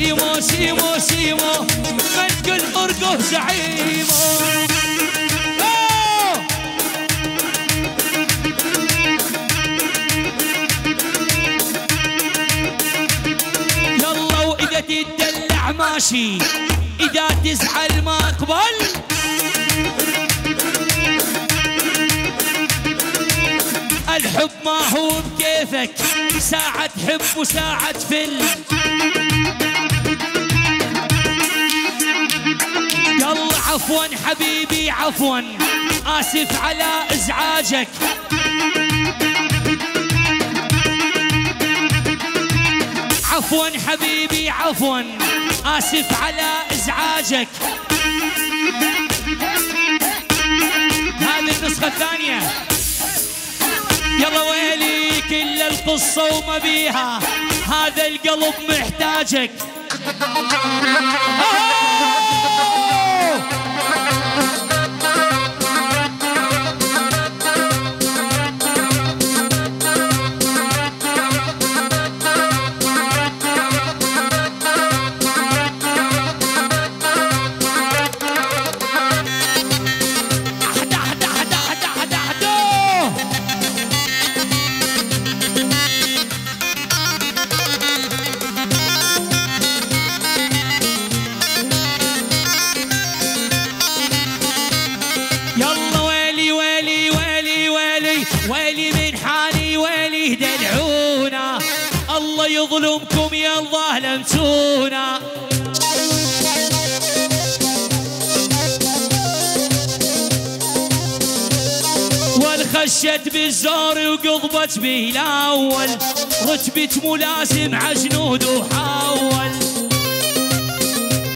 سيمو سيمو سيمو. كل أرقه زعيمو! يلا وإذا تدلع ماشي. إذا تزعل ما أقبل. الحب ما هو بكيفك ساعة تحب وساعة تفل يلا عفوا حبيبي عفوا. آسف على إزعاجك. عفوا حبيبي عفوا. آسف على إزعاجك. هذه النسخة الثانية. القصة وما بيها. هذا القلب محتاجك. يلا ويلي ويلي ويلي ويلي ويلي من حالي ويلي دلعونا. الله يظلمكم يا الله لمسونا. والخشت بالزور وقضبت به الأول رتبة ملازم عجنود وحاول